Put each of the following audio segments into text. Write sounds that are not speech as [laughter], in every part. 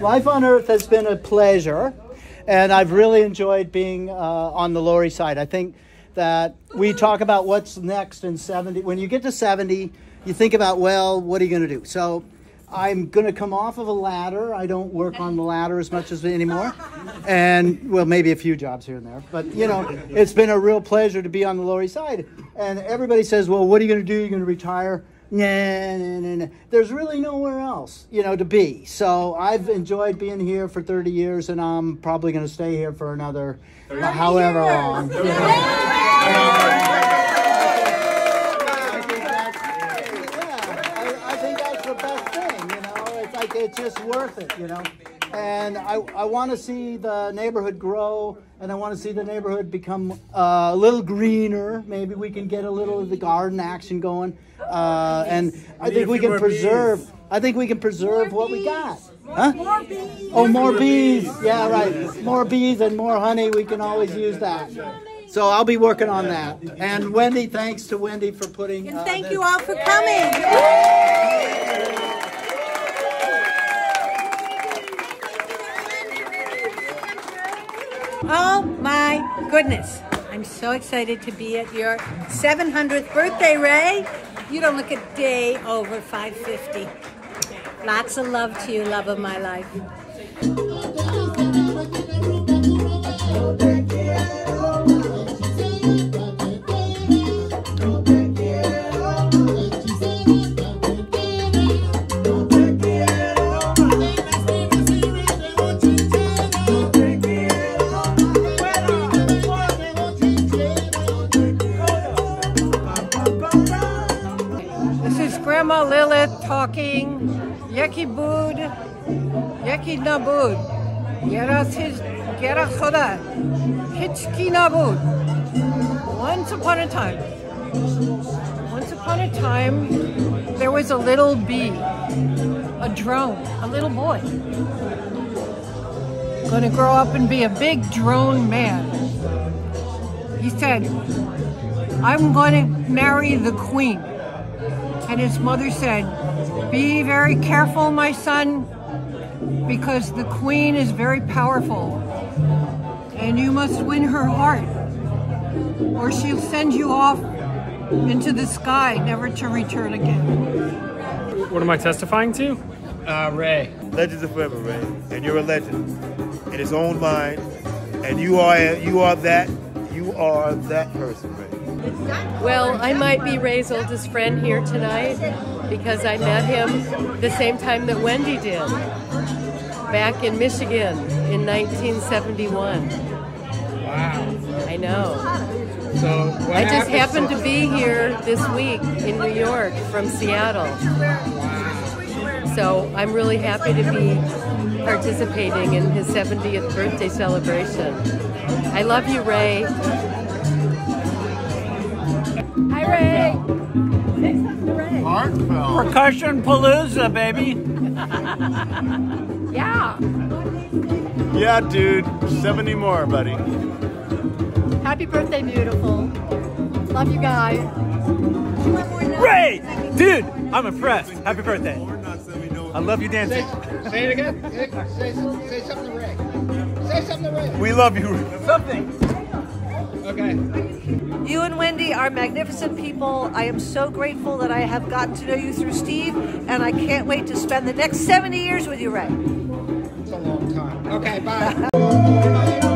Life on Earth has been a pleasure, and I've really enjoyed being uh, on the Lower Side. I think that we talk about what's next in 70. When you get to 70, you think about, well, what are you going to do? So I'm going to come off of a ladder. I don't work on the ladder as much as anymore. And, well, maybe a few jobs here and there. But, you know, it's been a real pleasure to be on the Lower Side. And everybody says, well, what are you going to do? You're going to retire? Nah, nah, nah, nah. There's really nowhere else, you know, to be. So I've enjoyed being here for 30 years, and I'm probably going to stay here for another uh, however long. you know. I think that's, yeah, I, I think that's the best thing, you know. It's like it's just worth it, you know. And I, I want to see the neighborhood grow, and I want to see the neighborhood become uh, a little greener. Maybe we can get a little of the garden action going, uh, and I think we can preserve. I think we can preserve what we got. Huh? More bees. Oh, more bees. Yeah, right. More bees and more honey. We can always use that. So I'll be working on that. And Wendy, thanks to Wendy for putting. And uh, thank this- you all for coming. Oh my goodness. I'm so excited to be at your 700th birthday, Ray. You don't look a day over 550. Lots of love to you, love of my life. Talking. Yeki bud, yeki nabud. Yera khoda. Hitchki nabud. Once upon a time. Once upon a time, there was a little bee, a drone, a little boy. Going to grow up and be a big drone man. He said, I'm going to marry the queen. And his mother said, Be very careful, my son, because the queen is very powerful. And you must win her heart, or she'll send you off into the sky, never to return again. What am I testifying to? Uh, Ray. Legends are forever, Ray, and you're a legend in his own mind, and you are you are that you are that person, Ray. Well, I might be Ray's oldest friend here tonight because I met him the same time that Wendy did, back in Michigan in 1971. Wow. I know. So I just happened? happened to be here this week in New York from Seattle. So I'm really happy to be participating in his 70th birthday celebration. I love you, Ray. Hi, Ray. Percussion Palooza, baby. [laughs] Yeah. Yeah, dude, seventy more, buddy. Happy birthday, beautiful. Love you guys. Ray! Dude, I'm impressed. Happy birthday. I love you dancing. Say it again. Say, say something to Ray. Say something to Ray. We love you. Something. Okay. You and Wendy are magnificent people. I am so grateful that I have gotten to know you through Steve, and I can't wait to spend the next 70 years with you, Ray. It's a long time. Okay, bye. [laughs]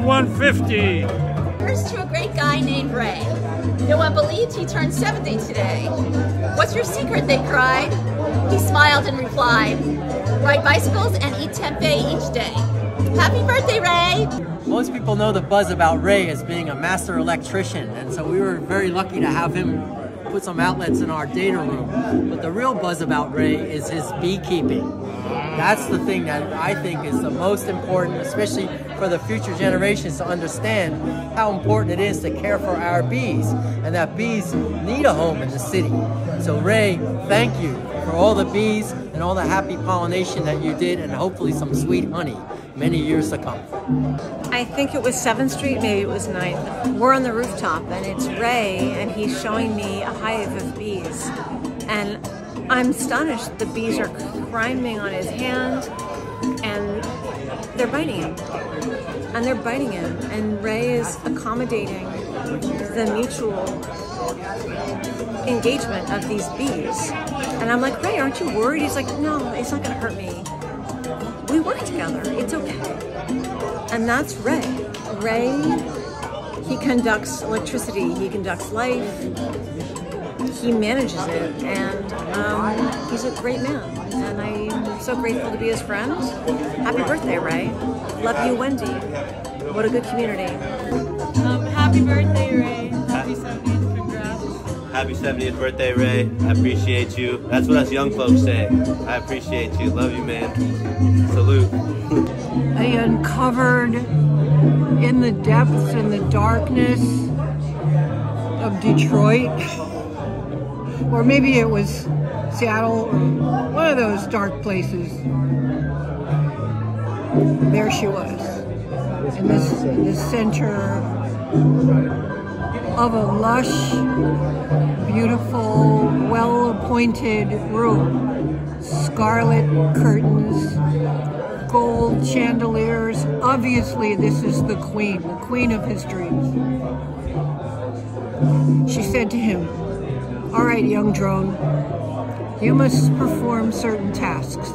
to 150. Here's to a great guy named Ray. No one believed he turned 70 today. What's your secret? They cried. He smiled and replied, Ride bicycles and eat tempeh each day. Happy birthday, Ray! most people know the buzz about Ray as being a master electrician, and so we were very lucky to have him put some outlets in our data room. But the real buzz about Ray is his beekeeping. That's the thing that I think is the most important, especially for the future generations to understand how important it is to care for our bees and that bees need a home in the city. So Ray, thank you for all the bees and all the happy pollination that you did and hopefully some sweet honey many years to come. I think it was 7th Street, maybe it was 9th. We're on the rooftop and it's Ray and he's showing me a hive of bees. And I'm astonished. The bees are climbing on his hand and they're biting him. And they're biting him. And Ray is accommodating the mutual engagement of these bees. And I'm like, Ray, aren't you worried? He's like, no, it's not going to hurt me. We work together. It's okay. And that's Ray. Ray, he conducts electricity. He conducts life he manages it, and um, he's a great man. And I'm so grateful to be his friend. Happy birthday, Ray. Love you, Wendy. What a good community. Um, happy birthday, Ray. Happy 70th. Congrats. Happy 70th birthday, Ray. I appreciate you. That's what us young folks say. I appreciate you. Love you, man. Salute. I uncovered in the depths and the darkness of Detroit or maybe it was Seattle, or one of those dark places. There she was, in this, in the center of a lush, beautiful, well-appointed room. Scarlet curtains, gold chandeliers. Obviously, this is the queen, the queen of his dreams. She said to him, all right, young drone, you must perform certain tasks.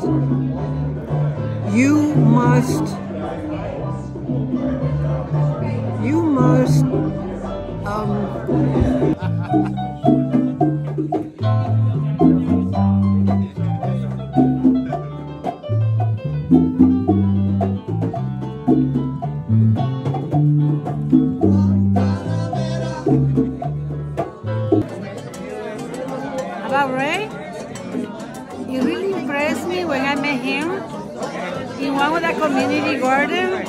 You must, you must, um, about [laughs] the community garden.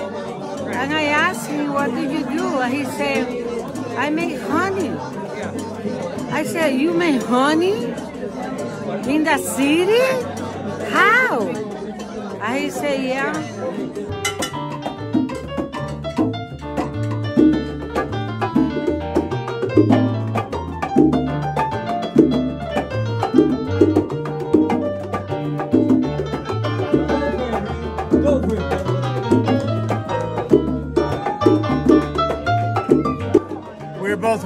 And I asked him, what did you do? And he said, I make honey. I said, you make honey? In the city? How? And he said, yeah. We were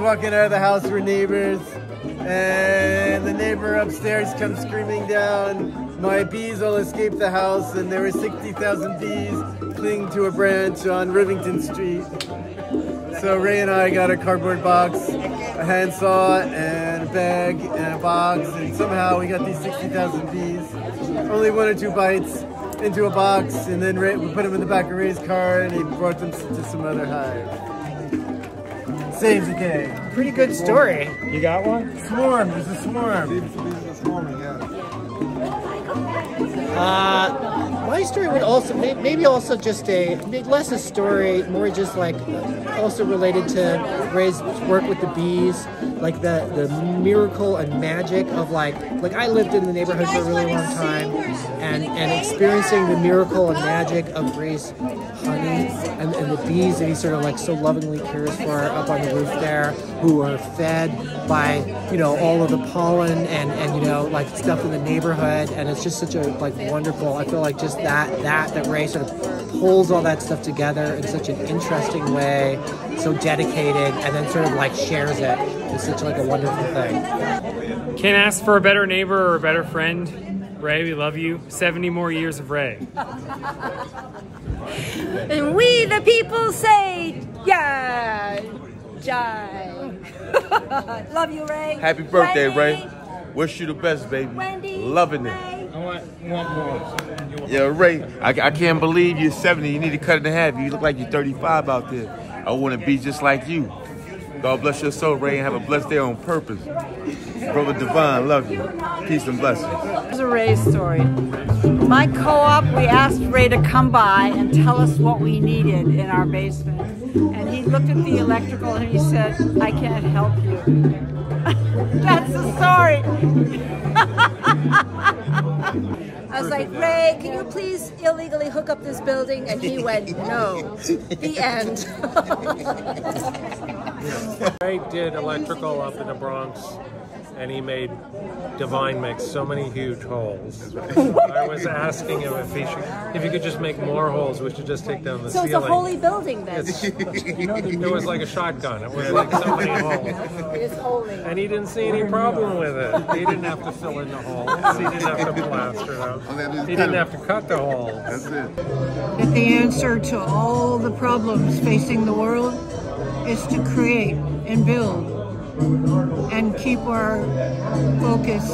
walking out of the house, we're neighbors, and the neighbor upstairs comes screaming down, my bees will escape the house, and there were 60,000 bees clinging to a branch on Rivington Street. So Ray and I got a cardboard box, a handsaw, and a bag, and a box, and somehow we got these 60,000 bees. Only one or two bites into a box, and then Ray, we put them in the back of Ray's car, and he brought them to some other hive. Saves the day. Pretty good story. You got one? Swarm, there's a swarm. Uh, my story would also maybe also just a less a story, more just like also related to Ray's work with the bees, like the the miracle and magic of like like I lived in the neighborhood for a really long time, and and experiencing the miracle and magic of Ray's honey the bees that he sort of like so lovingly cares for up on the roof there, who are fed by you know all of the pollen and and you know like stuff in the neighborhood, and it's just such a like wonderful. I feel like just that that that Ray sort of pulls all that stuff together in such an interesting way, so dedicated, and then sort of like shares it. It's such like a wonderful thing. Can't ask for a better neighbor or a better friend. Ray, we love you. 70 more years of Ray. And we, the people, say, yeah, Jai. [laughs] Love you, Ray. Happy birthday, Wendy. Ray. Wish you the best, baby. Wendy. Loving it. want, want more. Yeah, Ray, I, I can't believe you're 70. You need to cut it in half. You look like you're 35 out there. I want to be just like you. God bless your soul, Ray, and have a blessed day on purpose. Brother Divine, love you. Peace and blessings. Here's a Ray story. My co-op, we asked Ray to come by and tell us what we needed in our basement. And he looked at the electrical and he said, I can't help you. [laughs] That's the story. [laughs] I was like, Ray, can you please illegally hook up this building? And he went, no. The end. [laughs] Ray did electrical up in the Bronx, and he made Divine make so many huge holes. [laughs] I was asking him if he should, if he could just make more holes. We should just take down the so it's ceiling. a holy building then. It's- [laughs] it was like a shotgun. It was [laughs] like so many holes. It's holy. And he didn't see any problem with it. He didn't have to fill in the holes. He didn't have to plaster them. He didn't have to cut the holes. That's it. that the answer to all the problems facing the world is to create and build and keep our focus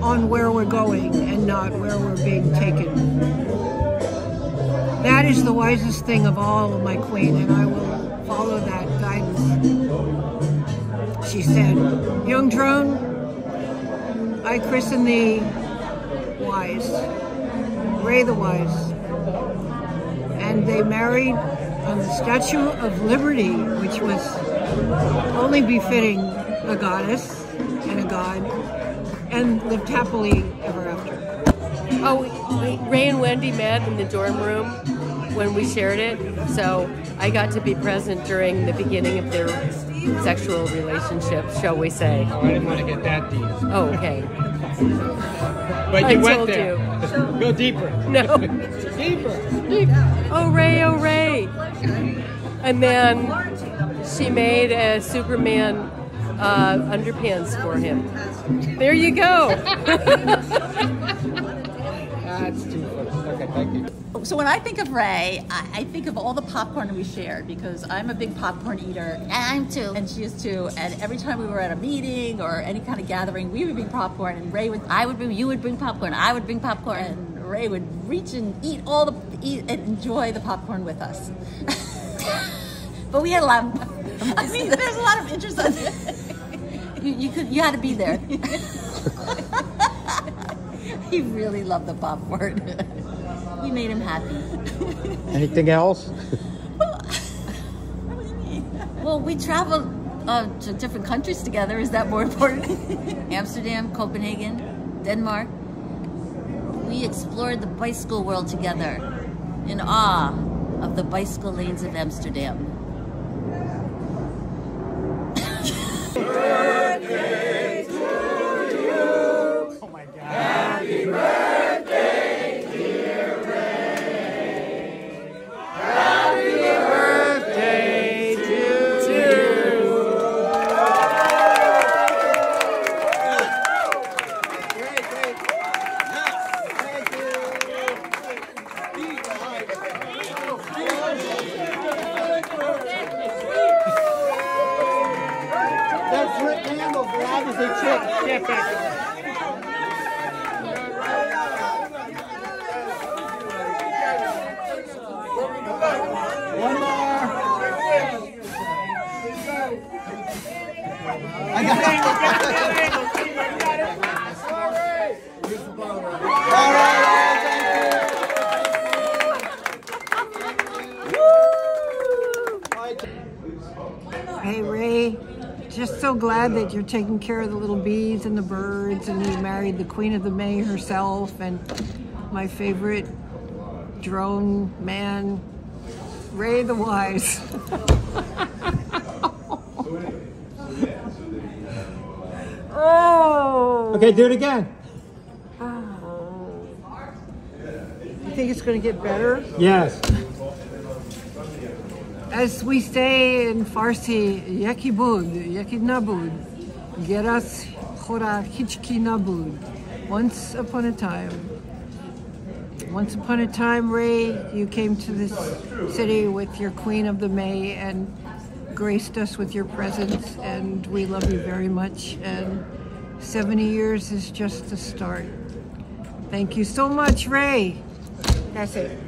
on where we're going and not where we're being taken. That is the wisest thing of all, my queen, and I will follow that guidance. She said, Young drone, I christen thee wise, Ray the Wise. And they married on the Statue of Liberty, which was only befitting a goddess and a god, and lived happily ever after. Oh, Ray and Wendy met in the dorm room when we shared it, so I got to be present during the beginning of their sexual relationship, shall we say. Oh, I didn't want to get that deep. Oh, okay. But I went told there. you. [laughs] Go deeper. No. [laughs] deeper. Oh, Ray, oh, Ray. And then she made a Superman uh, underpants for him. There you go. [laughs] That's too funny. Okay, thank you. So when I think of Ray, I, I think of all the popcorn we shared because I'm a big popcorn eater. And I'm too. And she is too. And every time we were at a meeting or any kind of gathering, we would bring popcorn and Ray would I would bring you would bring popcorn, I would bring popcorn and Ray would reach and eat all the eat and enjoy the popcorn with us. [laughs] but we had a lot of, [laughs] I mean there's a lot of interest on you, you could you had to be there. [laughs] [laughs] he really loved the popcorn. [laughs] we made him happy. [laughs] Anything else? Well, we traveled uh, to different countries together. Is that more important? Amsterdam, Copenhagen, Denmark. We explored the bicycle world together in awe of the bicycle lanes of Amsterdam. That's Rick Campbell, for obviously Chip. Get back. One more. Hey, Ray, just so glad that you're taking care of the little bees and the birds, and you married the Queen of the May herself, and my favorite drone man, Ray the Wise. [laughs] oh! Okay, do it again. Oh. You think it's going to get better? Yes. As we say in Farsi, yaki bud, yaki nabud, geras chora hichki nabud. Once upon a time. Once upon a time, Ray, you came to this city with your Queen of the May and graced us with your presence, and we love you very much. And 70 years is just the start. Thank you so much, Ray. That's it.